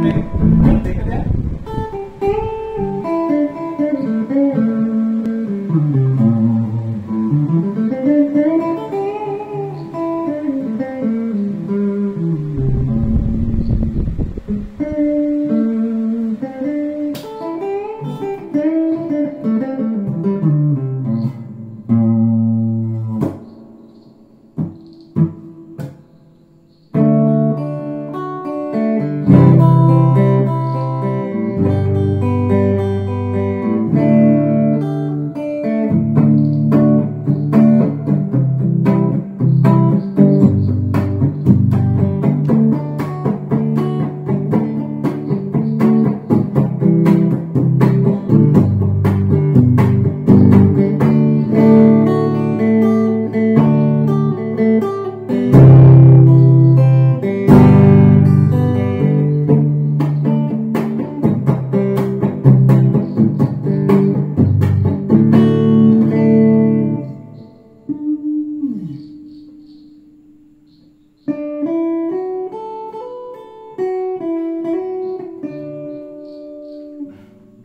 Tem, tem.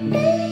Mm-hmm.